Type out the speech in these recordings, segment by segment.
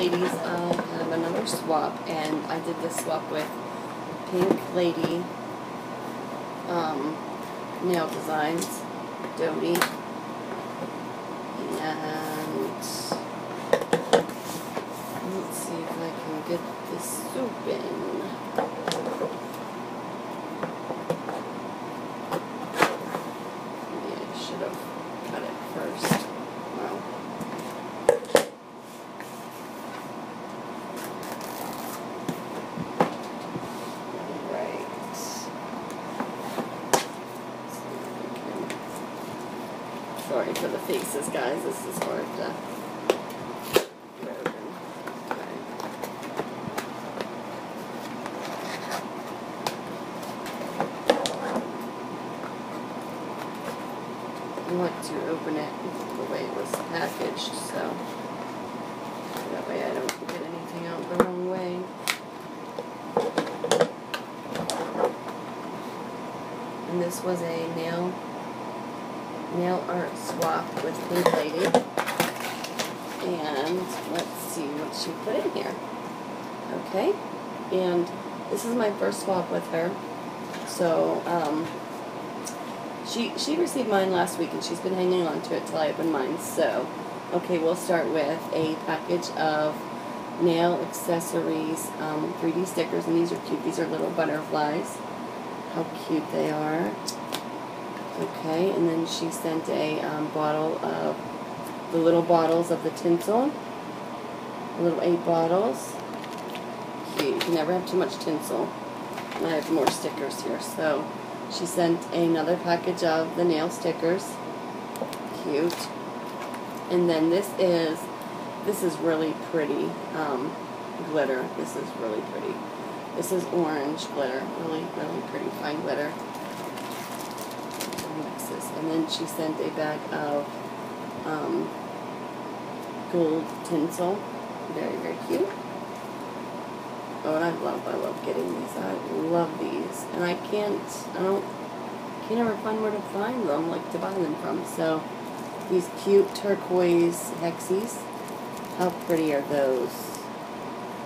ladies, I have another swap, and I did this swap with Pink Lady um, Nail Designs, Doty, and let's see if I can get this open. Maybe I should have cut it first. Well. Right. Faces, guys. This is open. Okay. I want to open it the way it was packaged, so that way I don't get anything out the wrong way. And this was a nail nail art swap with Pink Lady. And let's see what she put in here. Okay. And this is my first swap with her. So, um, she she received mine last week and she's been hanging on to it till I open mine. So, okay, we'll start with a package of nail accessories, um, 3D stickers, and these are cute. These are little butterflies. How cute they are. Okay, and then she sent a um, bottle of the little bottles of the tinsel. Little eight bottles. Cute. You can never have too much tinsel. And I have more stickers here. So she sent another package of the nail stickers. Cute. And then this is this is really pretty um, glitter. This is really pretty. This is orange glitter. Really, really pretty fine glitter And then she sent a bag of um, gold tinsel. Very, very cute. Oh, and I love, I love getting these. I love these. And I can't, I don't, can't ever find where to find them, like to buy them from. So, these cute turquoise hexies. How pretty are those?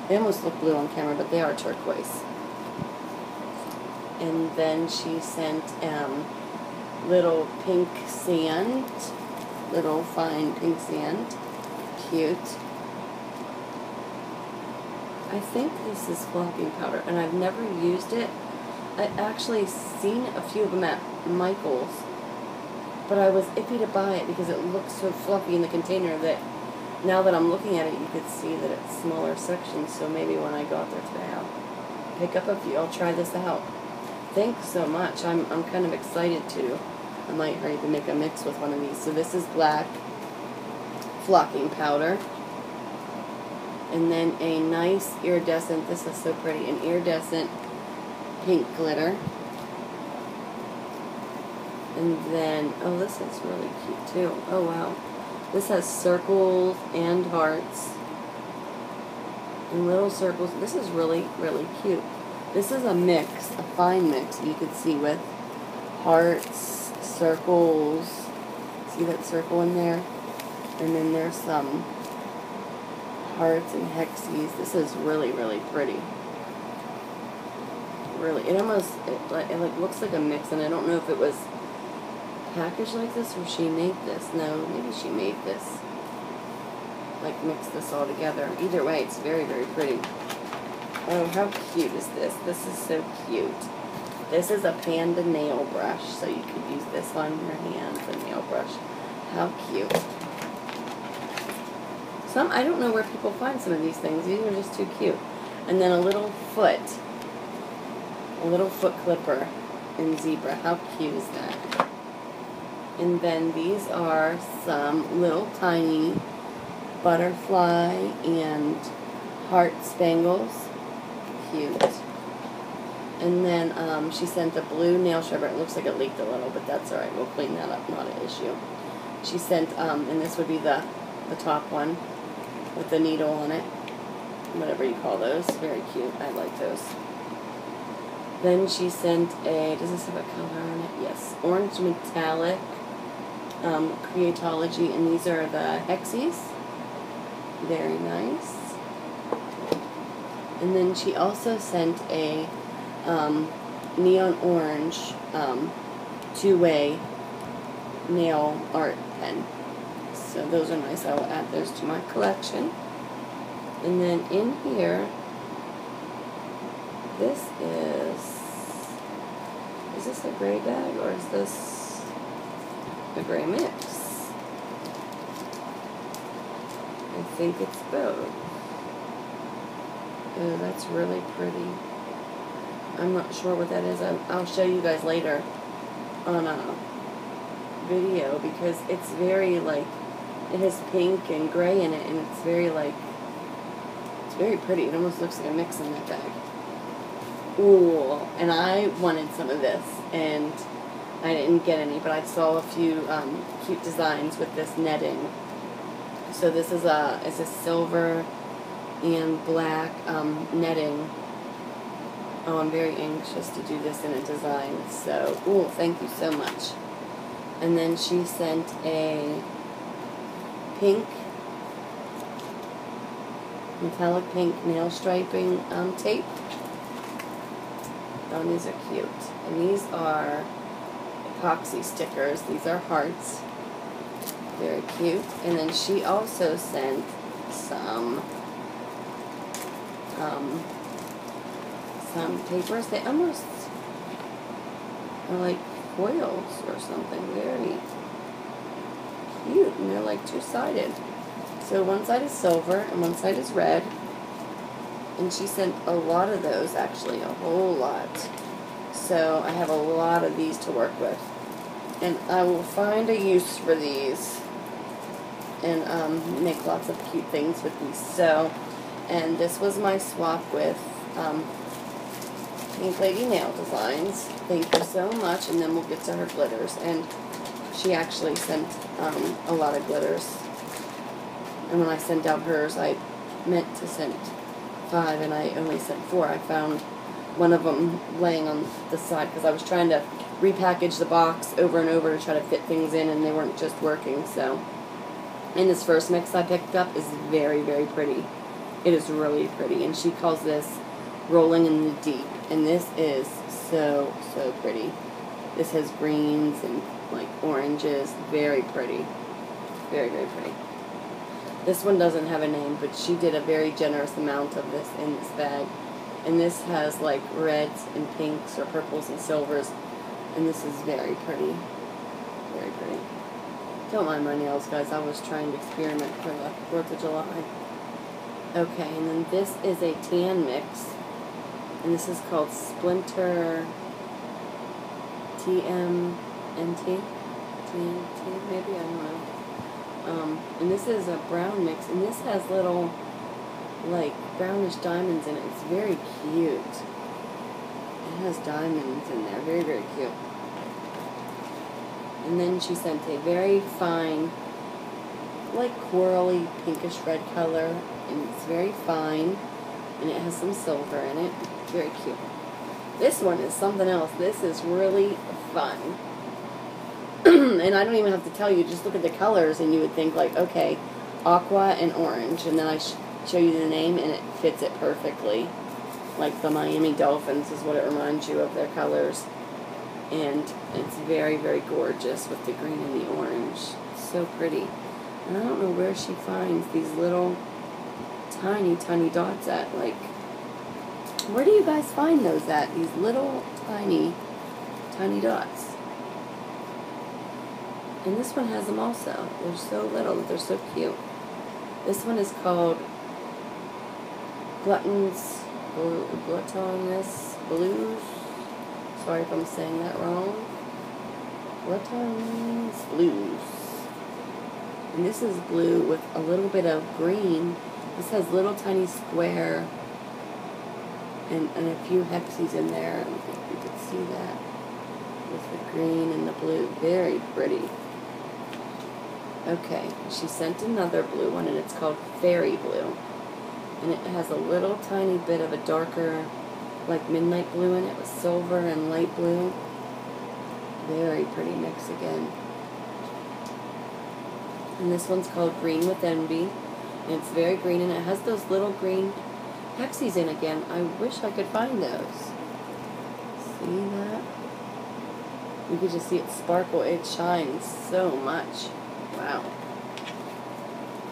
They almost look blue on camera, but they are turquoise. And then she sent um, little pink sand, little fine pink sand, cute. I think this is flocking powder, and I've never used it. I actually seen a few of them at Michael's, but I was iffy to buy it because it looks so fluffy in the container that now that I'm looking at it, you could see that it's smaller sections. So maybe when I go out there today, I'll pick up a few. I'll try this out. Thanks so much. I'm I'm kind of excited to. I might to make a mix with one of these. So this is black flocking powder. And then a nice iridescent, this is so pretty, an iridescent pink glitter. And then, oh, this is really cute too. Oh, wow. This has circles and hearts. And little circles. This is really, really cute. This is a mix, a fine mix, you could see with hearts, circles. See that circle in there? And then there's some hearts and hexies. This is really, really pretty. Really, it almost, it, like, it like looks like a mix, and I don't know if it was packaged like this or she made this. No, maybe she made this. Like mix this all together. Either way, it's very, very pretty. Oh, how cute is this? This is so cute. This is a panda nail brush, so you could use this on your hands, a nail brush. How cute. Some, I don't know where people find some of these things. These are just too cute. And then a little foot. A little foot clipper in zebra. How cute is that? And then these are some little tiny butterfly and heart spangles. Cute. And then um, she sent a blue nail scrubber. It looks like it leaked a little, but that's alright. We'll clean that up. Not an issue. She sent, um, and this would be the, the top one with the needle on it. Whatever you call those. Very cute. I like those. Then she sent a, does this have a color on it? Yes. Orange metallic um, Creatology, and these are the Hexies. Very nice. And then she also sent a um, neon orange um, two-way nail art pen. So those are nice. I will add those to my collection. And then in here, this is, is this a gray bag or is this a gray mix? I think it's both. Oh, that's really pretty. I'm not sure what that is. I'll, I'll show you guys later on a video because it's very like it has pink and gray in it and it's very like it's very pretty. It almost looks like a mix in that bag. Ooh, and I wanted some of this and I didn't get any, but I saw a few um, cute designs with this netting. So this is a it's a silver and black um, netting. Oh, I'm very anxious to do this in a design. So, ooh, thank you so much. And then she sent a pink, metallic pink nail striping um, tape. Oh, these are cute. And these are epoxy stickers. These are hearts. Very cute. And then she also sent some um, some papers. They almost are like foils or something. Very cute. And they're like two-sided. So one side is silver and one side is red. And she sent a lot of those, actually, a whole lot. So I have a lot of these to work with. And I will find a use for these and um, make lots of cute things with these. So, and this was my swap with um, Pink Lady Nail Designs. Thank you so much, and then we'll get to her glitters. And she actually sent um, a lot of glitters. And when I sent out hers, I meant to send five, and I only sent four. I found one of them laying on the side because I was trying to repackage the box over and over to try to fit things in, and they weren't just working. So, and this first mix I picked up is very, very pretty. It is really pretty, and she calls this Rolling in the Deep, and this is so, so pretty. This has greens and like oranges, very pretty. Very, very pretty. This one doesn't have a name, but she did a very generous amount of this in this bag. And this has like reds and pinks or purples and silvers. And this is very pretty. Very pretty. Don't mind my nails, guys. I was trying to experiment for the 4th of July. Okay, and then this is a tan mix. And this is called Splinter TMNT. Maybe? I don't know. Um, and this is a brown mix. And this has little, like, brownish diamonds in it. It's very cute. It has diamonds in there. Very, very cute. And then she sent a very fine, like corally pinkish red color. And it's very fine. And it has some silver in it. Very cute. This one is something else. This is really fun. and I don't even have to tell you, just look at the colors and you would think like, okay, aqua and orange. And then I sh show you the name and it fits it perfectly. Like the Miami Dolphins is what it reminds you of their colors. And it's very, very gorgeous with the green and the orange. so pretty. And I don't know where she finds these little tiny, tiny dots at. Like, where do you guys find those at? These little tiny, tiny dots. And this one has them also. They're so little, they're so cute. This one is called Glutton's Gluttonous Blues. Sorry if I'm saying that wrong. Glutton's Blues. And this is blue with a little bit of green. This has little tiny square and, and a few hexes in there. I don't think you can see that. With the green and the blue. Very pretty. Okay, she sent another blue one, and it's called Fairy Blue. And it has a little tiny bit of a darker, like midnight blue in it with silver and light blue. Very pretty mix again. And this one's called Green with Envy. It's very green, and it has those little green Hexie's in again. I wish I could find those. See that? You could just see it sparkle. It shines so much. Wow.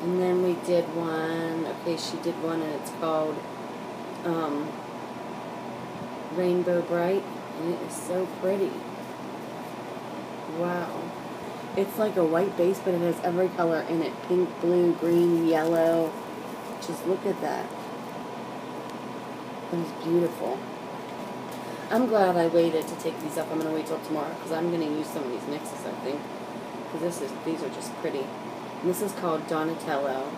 And then we did one. Okay, she did one, and it's called um, Rainbow Bright, and it is so pretty. Wow. It's like a white base, but it has every color in it. Pink, blue, green, yellow. Just look at that. It is beautiful. I'm glad I waited to take these up. I'm going to wait till tomorrow because I'm going to use some of these mixes, I think. Because this is, these are just pretty. And this is called Donatello.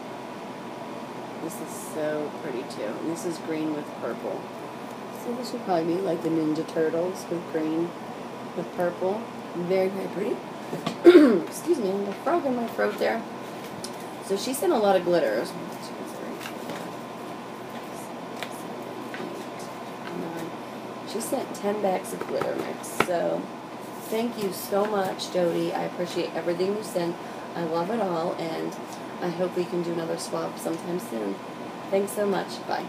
This is so pretty too. And this is green with purple. So this would probably be like the Ninja Turtles with green with purple. Very, very pretty. Excuse me, a frog in my throat there. So she sent a lot of glitters. She sent 10 bags of glitter mix. So thank you so much, Jody. I appreciate everything you sent. I love it all, and I hope we can do another swap sometime soon. Thanks so much. Bye.